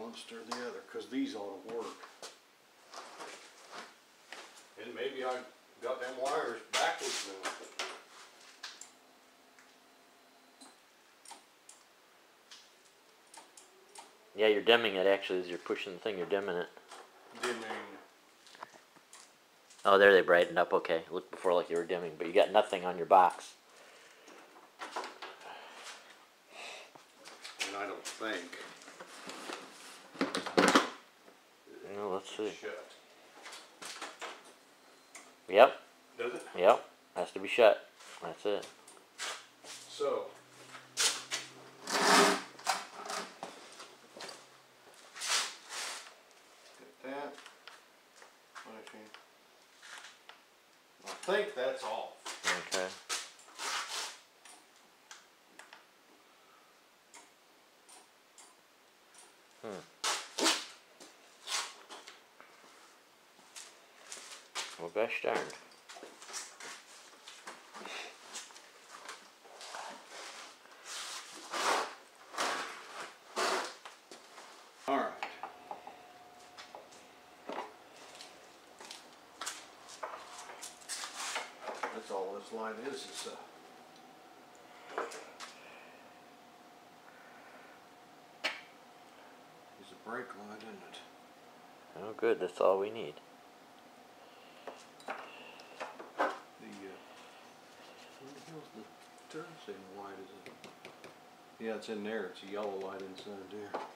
one, stir the other, cause these ought to work. And maybe I got them wires backwards now. Yeah, you're dimming it actually as you're pushing the thing. You're dimming it. Dimming, Oh, there they brightened up. Okay, looked before like you were dimming, but you got nothing on your box. and I don't think, see. Shut. Yep, Does it? yep. Has to be shut. That's it. So. Get that. I think that's off. Okay. Hmm. Well, gosh darn. alright. That's all this light is, is uh Is a brake line, isn't it? Oh, good. That's all we need. The, uh, where the hell's the turn signal light, is it? Yeah, it's in there, it's a yellow light inside there.